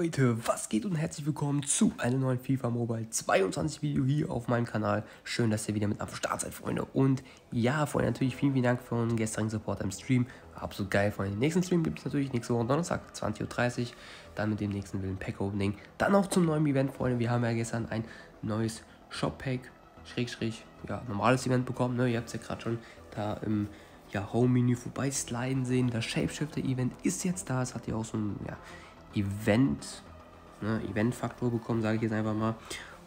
Leute, was geht und herzlich willkommen zu einem neuen FIFA Mobile 22 Video hier auf meinem Kanal. Schön, dass ihr wieder mit am Start seid, Freunde. Und ja, Freunde, natürlich vielen, vielen Dank für euren gestrigen Support am Stream. absolut geil, Freunde. Den nächsten Stream gibt es natürlich nächste Woche Donnerstag, 20.30 Uhr. Dann mit dem nächsten Willen Pack Opening. Dann auch zum neuen Event, Freunde. Wir haben ja gestern ein neues Shop Pack, Schrägstrich, ja, normales Event bekommen. Ne? Ihr habt es ja gerade schon da im ja, Home-Menü vorbei sliden sehen. Das Shapeshifter-Event ist jetzt da. Es hat ja auch so ein, ja, Event, ne, Event-Faktor bekommen, sage ich jetzt einfach mal.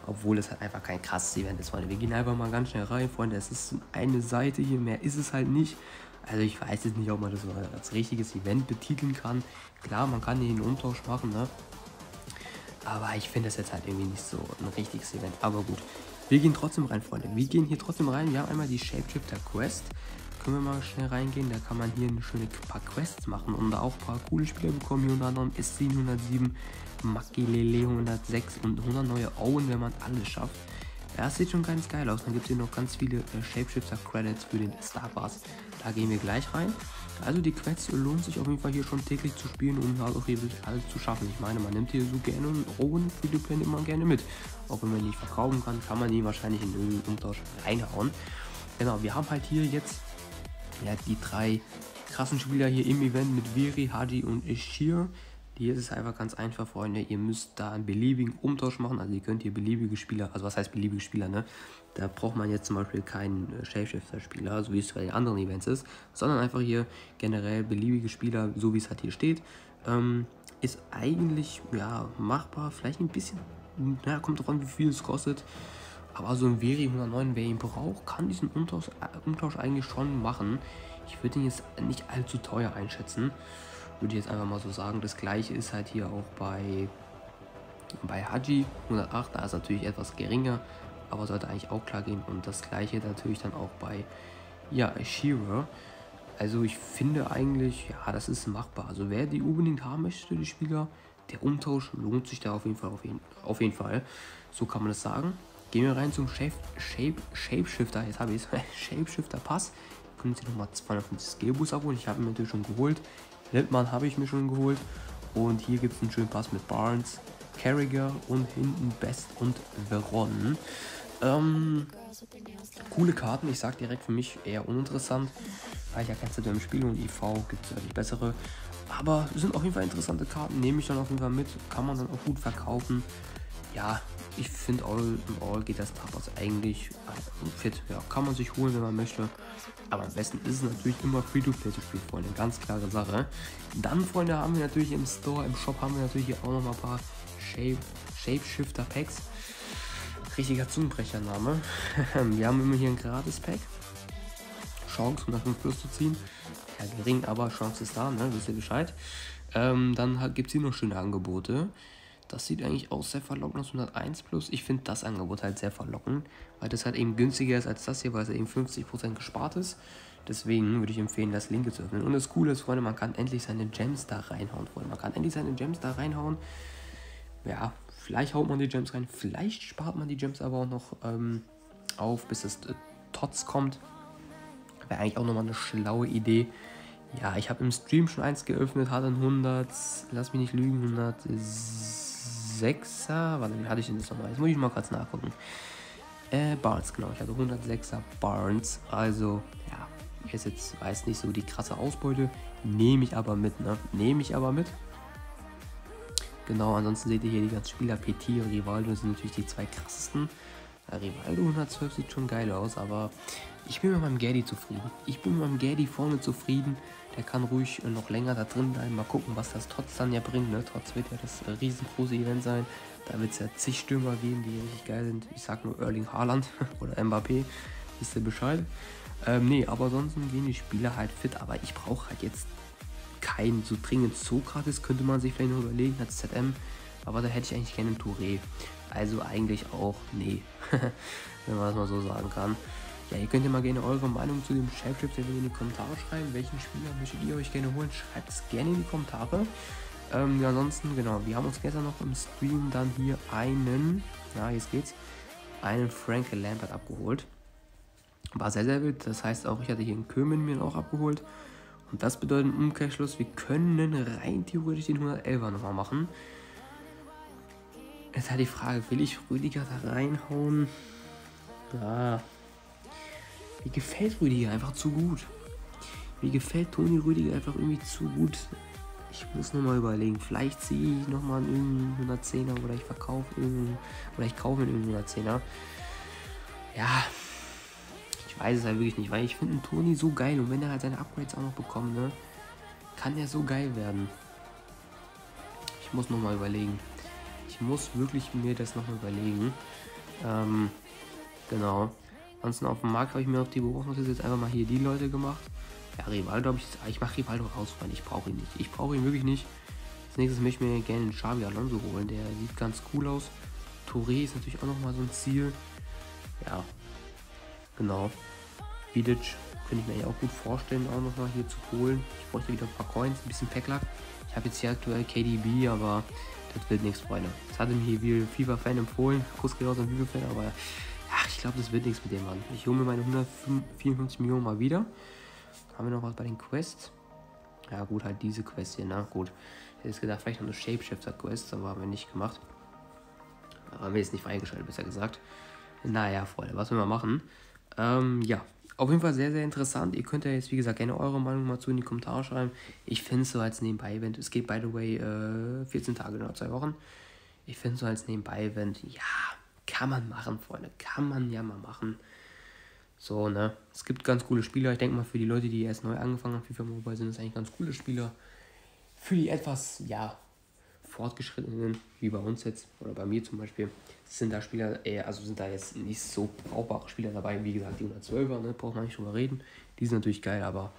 Obwohl es halt einfach kein krasses Event ist, Freunde. Wir gehen einfach mal ganz schnell rein, Freunde. Es ist eine Seite hier, mehr ist es halt nicht. Also ich weiß jetzt nicht, ob man das als richtiges Event betiteln kann. Klar, man kann hier einen Umtausch machen, ne? Aber ich finde das jetzt halt irgendwie nicht so ein richtiges Event. Aber gut, wir gehen trotzdem rein, Freunde. Wir gehen hier trotzdem rein. Wir haben einmal die Shapeshifter Quest können wir mal schnell reingehen. Da kann man hier eine schöne paar Quests machen und da auch ein paar coole Spieler bekommen. Hier unter anderem S7 107, Makilele 106 und 100 neue Owen, wenn man alles schafft. Das sieht schon ganz geil aus. Dann gibt es hier noch ganz viele äh, Shapeshifter Credits für den Star Pass. Da gehen wir gleich rein. Also die Quests lohnt sich auf jeden Fall hier schon täglich zu spielen und halt auch hier alles zu schaffen. Ich meine, man nimmt hier so gerne Owen für die Plan immer gerne mit. Auch wenn man nicht verkaufen kann, kann man die wahrscheinlich in den Umtausch reinhauen. Genau, wir haben halt hier jetzt ja, die drei krassen Spieler hier im Event mit Viri, Haji und Ishir. Hier ist es einfach ganz einfach, Freunde. Ihr müsst da einen beliebigen Umtausch machen. Also ihr könnt hier beliebige Spieler, also was heißt beliebige Spieler, ne? Da braucht man jetzt zum Beispiel keinen äh, Shapeshifter-Spieler, so wie es bei den anderen Events ist, sondern einfach hier generell beliebige Spieler, so wie es halt hier steht. Ähm, ist eigentlich, ja, machbar. Vielleicht ein bisschen, naja, kommt drauf an, wie viel es kostet. Aber so ein Veri 109, wer ihn braucht, kann diesen Umtausch, äh, Umtausch eigentlich schon machen. Ich würde ihn jetzt nicht allzu teuer einschätzen. Würde ich jetzt einfach mal so sagen. Das gleiche ist halt hier auch bei, bei Haji 108. Da ist natürlich etwas geringer, aber sollte eigentlich auch klar gehen. Und das gleiche natürlich dann auch bei ja, Shira. Also ich finde eigentlich, ja, das ist machbar. Also wer die unbedingt haben möchte, die Spieler, der Umtausch lohnt sich da auf jeden Fall. Auf jeden, auf jeden Fall. So kann man das sagen. Gehen wir rein zum Shape, Shape, Shapeshifter. Jetzt habe ich es. Shapeshifter Pass. Können Sie nochmal 250 Skillboost abholen. Ich habe ihn natürlich schon geholt. Littmann habe ich mir schon geholt. Und hier gibt es einen schönen Pass mit Barnes, Carriger und hinten Best und Veron. Ähm, coole Karten. Ich sage direkt für mich eher uninteressant. Weil ich ja kein ZM spiele und IV gibt es deutlich bessere. Aber sind auf jeden Fall interessante Karten. Nehme ich dann auf jeden Fall mit. Kann man dann auch gut verkaufen. Ja, ich finde all in all geht das Tapas eigentlich fit. Ja, kann man sich holen, wenn man möchte. Aber am besten ist es natürlich immer Free-to-Play zu spielen, Freunde. Ganz klare Sache. Dann, Freunde, haben wir natürlich im Store, im Shop haben wir natürlich hier auch noch mal ein paar Shape, Shapeshifter Packs. Richtiger Zungenbrechername. wir haben immer hier ein Gratis-Pack. Chance, 105 Plus zu ziehen. Ja, gering, aber Chance ist da, ne? Wisst ihr Bescheid. Ähm, dann gibt es hier noch schöne Angebote. Das sieht eigentlich auch sehr verlockend aus, 101 Plus. Ich finde das Angebot halt sehr verlockend, weil das halt eben günstiger ist als das hier, weil es eben 50% gespart ist. Deswegen würde ich empfehlen, das linke zu öffnen. Und das Coole ist, Freunde, man kann endlich seine Gems da reinhauen, Freunde. Man kann endlich seine Gems da reinhauen. Ja, vielleicht haut man die Gems rein, vielleicht spart man die Gems aber auch noch ähm, auf, bis das äh, Tots kommt. Wäre eigentlich auch nochmal eine schlaue Idee. Ja, ich habe im Stream schon eins geöffnet, hatte 100, lass mich nicht lügen, 100. 106er. Warte, wie hatte ich denn das nochmal? Jetzt muss ich mal kurz nachgucken. Äh, Barnes, genau. Ich hatte 106er Barnes. Also, ja, ist jetzt, weiß nicht so die krasse Ausbeute. Nehme ich aber mit, ne? Nehme ich aber mit. Genau, ansonsten seht ihr hier die ganzen Spieler. PT und Rivaldo sind natürlich die zwei krassesten. Rivaldo 112 sieht schon geil aus, aber ich bin mit meinem Gaddy zufrieden. Ich bin mit meinem Gaddy vorne zufrieden. Der kann ruhig noch länger da drin bleiben. Mal gucken, was das Trotz dann ja bringt. Ne? Trotz wird ja das äh, riesengroße Event sein. Da wird es ja zig Stürmer geben, die richtig geil sind. Ich sag nur Erling Haaland oder Mbappé. Wisst ihr Bescheid? Ähm, nee, aber ansonsten gehen die Spieler halt fit. Aber ich brauche halt jetzt kein so dringend Sokrates, könnte man sich vielleicht noch überlegen, als ZM. Aber da hätte ich eigentlich gerne einen Touré. Also eigentlich auch, nee. Wenn man das mal so sagen kann. Ja, ihr könnt ja mal gerne eure Meinung zu dem Shapeshifter in die Kommentare schreiben. Welchen Spieler möchtet ihr euch gerne holen? Schreibt es gerne in die Kommentare. Ähm, ja, ansonsten, genau, wir haben uns gestern noch im Stream dann hier einen, ja, jetzt geht's, einen Frank Lambert abgeholt. War sehr, sehr wild. Das heißt auch, ich hatte hier einen Kömen mir auch abgeholt. Und das bedeutet im Umkehrschluss, wir können rein theoretisch den 111er nochmal machen. Jetzt halt die Frage, will ich Rüdiger da reinhauen? Ja. Mir gefällt Rüdiger einfach zu gut. Mir gefällt Toni Rüdiger einfach irgendwie zu gut. Ich muss nochmal überlegen. Vielleicht ziehe ich nochmal einen 110er oder ich verkaufe irgendeinen. Oder ich kaufe einen 110er. Ja. Ich weiß es halt wirklich nicht, weil ich finde Toni so geil und wenn er halt seine Upgrades auch noch bekommt, ne, kann der so geil werden. Ich muss nochmal überlegen. Ich muss wirklich mir das nochmal überlegen. Ähm, genau. Ansonsten auf dem Markt habe ich mir auf die Beobachtung jetzt einfach mal hier die Leute gemacht. Ja, Rivaldo habe ich. Ich mache Rivaldo raus, weil ich brauche ihn nicht. Ich brauche ihn wirklich nicht. Als nächstes möchte ich mir gerne den Xavi Alonso holen. Der sieht ganz cool aus. Touré ist natürlich auch nochmal so ein Ziel. Ja, genau. Vidic könnte ich mir ja auch gut vorstellen, auch nochmal hier zu holen. Ich bräuchte wieder ein paar Coins, ein bisschen Packlack. Ich habe jetzt hier aktuell KDB, aber das wird nichts, Freunde. Das hatte mir hier FIFA-Fan empfohlen. Kuss geht aus an FIFA-Fan, aber ach, ich glaube, das wird nichts mit dem Mann. Ich hole mir meine 154 Millionen mal wieder. Haben wir noch was bei den Quests? Ja, gut, halt diese Quest hier, ne? Gut. Ich hätte gedacht, vielleicht noch eine Shapeshifter-Quest, aber haben wir nicht gemacht. Aber haben wir jetzt nicht freigeschaltet, besser gesagt. Naja, Freunde, was wir mal machen. Ähm, ja, auf jeden Fall sehr, sehr interessant. Ihr könnt ja jetzt, wie gesagt, gerne eure Meinung mal zu in die Kommentare schreiben. Ich finde es so als Nebenbei-Event. Es geht, by the way, äh, 14 Tage oder zwei Wochen. Ich finde es so als Nebenbei-Event, ja, kann man machen, Freunde. Kann man ja mal machen. So, ne? Es gibt ganz coole Spieler. Ich denke mal, für die Leute, die erst neu angefangen haben, FIFA Mobile, sind es eigentlich ganz coole Spieler. Für die etwas, ja, Fortgeschrittenen, wie bei uns jetzt oder bei mir zum Beispiel, sind da Spieler, eher, also sind da jetzt nicht so brauchbare Spieler dabei. Wie gesagt, die 112er, ne, braucht man nicht drüber reden. Die sind natürlich geil, aber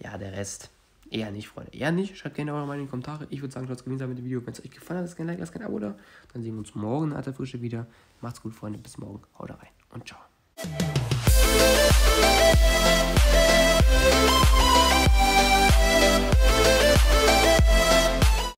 ja, der Rest eher nicht, Freunde. Eher nicht. Schreibt gerne eure Meinung in die Kommentare. Ich würde sagen, schaut es sein mit dem Video. Wenn es euch gefallen hat, lasst gerne ein Like, lasst gerne ein Abo da. Dann sehen wir uns morgen in der Frische wieder. Macht's gut, Freunde. Bis morgen. Haut rein und ciao.